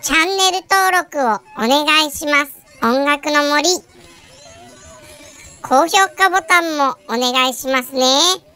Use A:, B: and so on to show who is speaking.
A: チャンネル登録をお願いします。音楽の森。高評価ボタンもお願いしますね。